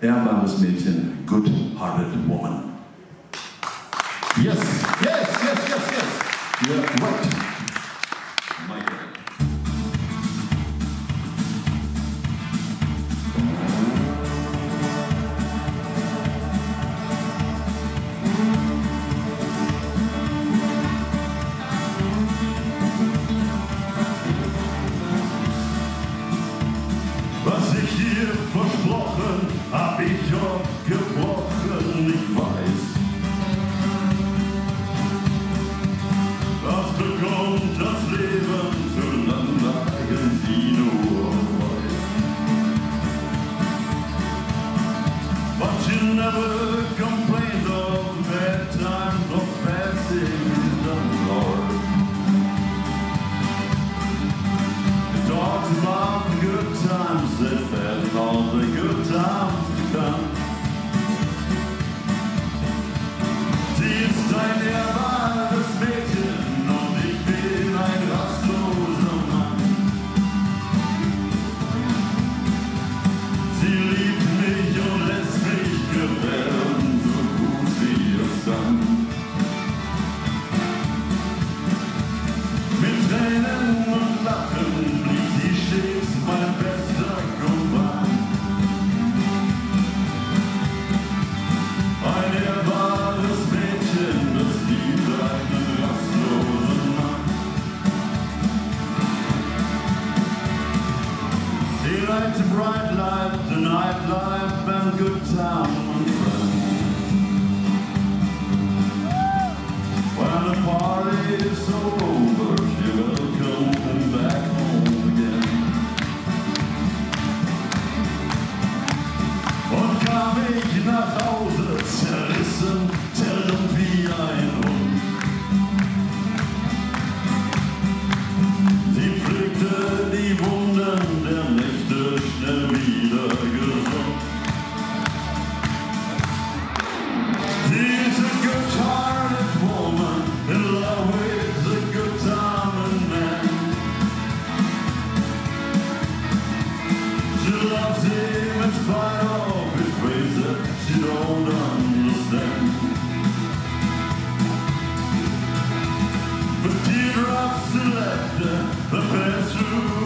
ehrbares Mädchen, good-hearted woman. Yes, yes, yes, yes, yes. You're right. Michael. Was ich dir versprochen, hab ich auch gebrochen, ich weiß. Was bekommt das Leben zueinander irgendwie nur weiß. But you never complained of bad times or bad things talks about good times that He liked the bright life, the nightlife, and good time and friends. When the party is over, she welcomes come back home again. left the best room.